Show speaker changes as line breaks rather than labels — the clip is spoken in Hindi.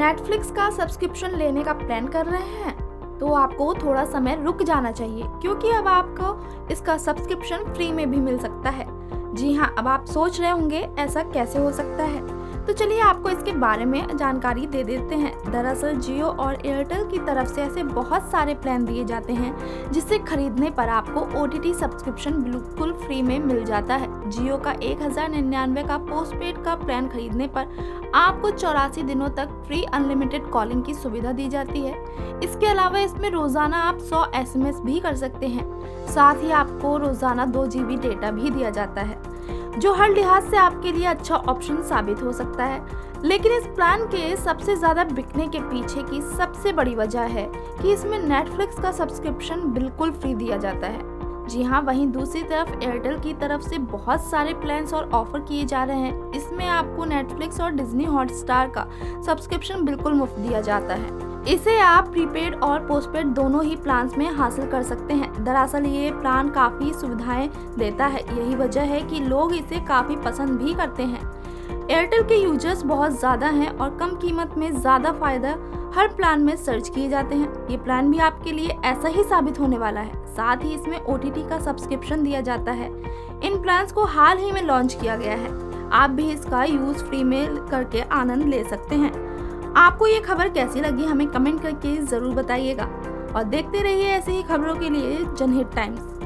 नेटफ्लिक्स का सब्सक्रिप्शन लेने का प्लान कर रहे हैं तो आपको थोड़ा समय रुक जाना चाहिए, क्योंकि अब आपको इसका सब्सक्रिप्शन फ्री में भी मिल सकता है। जी हाँ अब आप सोच रहे होंगे, ऐसा कैसे हो सकता है? तो चलिए आपको इसके बारे में जानकारी दे देते हैं। दरअसल जियो और एयरटेल की तरफ़ से ऐसे बहुत सारे प्लान दिए जाते हैं, जिससे खरीदने पर आपको OTT सब्सक्रिप्शन बिल्कुल फ्री में मिल जाता है। जियो का एक हज़ार निन्यानवे का पोस्ट का प्लान खरीदने पर आपको चौरासी दिनों तक फ्री अनलिमिटेड कॉलिंग की सुविधा दी जाती है। इसके अलावा इसमें रोज़ाना आप 100 एसएमएस भी कर सकते हैं। साथ ही आपको रोज़ाना दो जीबी डेटा भी दिया जाता है। जो हर लिहाज से आपके लिए अच्छा ऑप्शन साबित हो सकता है। लेकिन इस प्लान के सबसे ज़्यादा बिकने के पीछे की सबसे बड़ी वजह है कि इसमें नेटफ्लिक्स का सब्सक्रिप्शन बिल्कुल फ्री दिया जाता है। जी हाँ वहीं दूसरी तरफ़ एयरटेल की तरफ़ से बहुत सारे प्लान और ऑफ़र किए जा रहे हैं। इसमें आपको नेटफ्लिक्स और डिज्नी हॉटस्टार का सब्सक्रिप्शन बिल्कुल मुफ़्त दिया जाता है। इसे आप प्रीपेड और पोस्टपेड दोनों ही प्लान्स में हासिल कर सकते हैं। दरअसल ये प्लान काफ़ी सुविधाएँ देता है। यही वजह है कि लोग इसे काफ़ी पसंद भी करते हैं। एयरटेल के यूज़र्स बहुत ज़्यादा हैं और कम कीमत में ज़्यादा फ़ायदा हर प्लान में सर्च किए जाते हैं। ये प्लान भी आपके लिए ऐसा ही साबित होने वाला है। साथ ही इसमें ओटीटी का सब्सक्रिप्शन दिया जाता है। इन प्लान को हाल ही में लॉन्च किया गया है। आप भी इसका यूज़ फ्री में करके आनंद ले सकते हैं। आपको ये खबर कैसी लगी हमें कमेंट करके ज़रूर बताइएगा। और देखते रहिए ऐसे ही खबरों के लिए जनहित टाइम्स।